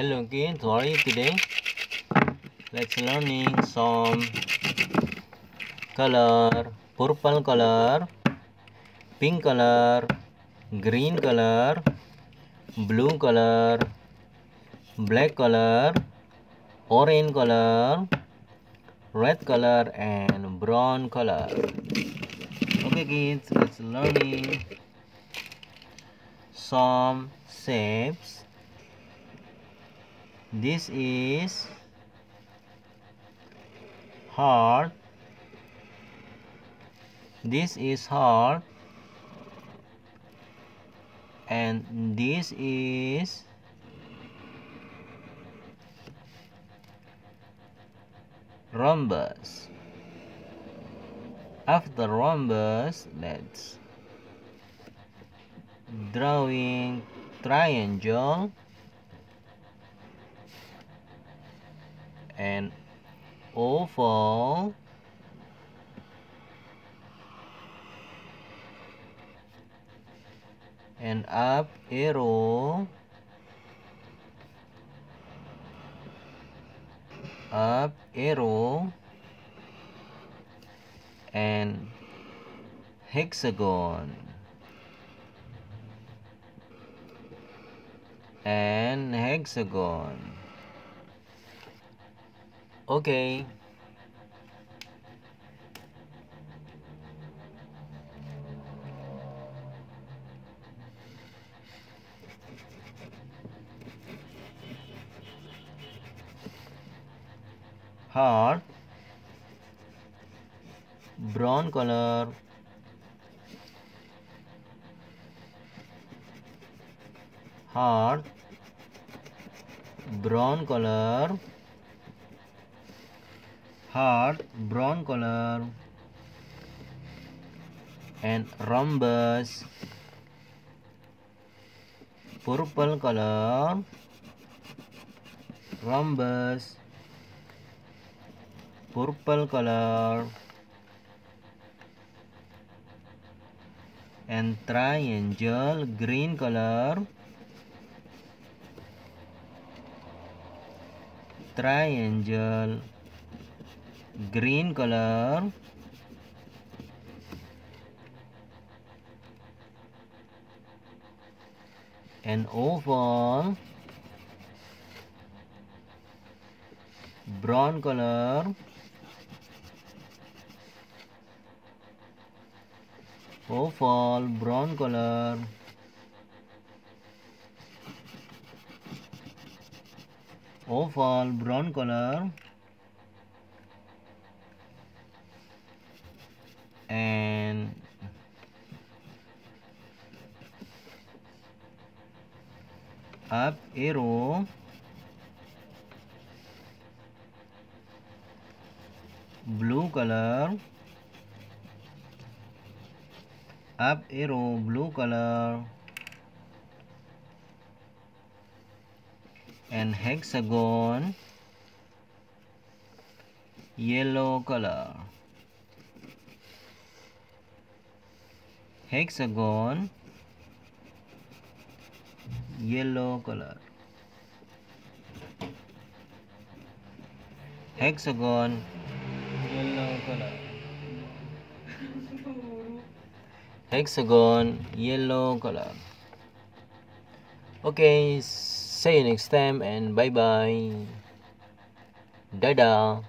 Hello kids, how are you today? Let's learning some color, purple color, pink color, green color, blue color, black color, orange color, red color and brown color. Okay kids, let's learning some shapes. This is heart. This is heart. And this is rhombus. After rhombus, let's drawing triangle and oval and up arrow. Up arrow and hexagon. And hexagon okay. Heart. Brown color. Heart. Brown color heart brown color and rhombus. Purple color rhombus. Purple color and triangle green color. Triangle green color. And oval. Brown color. Oval brown color. Oval brown color and up arrow blue color. Up arrow blue color. And hexagon. Yellow color hexagon yellow color. Hexagon yellow color. Hexagon yellow color. Okay see you next time and bye bye dadah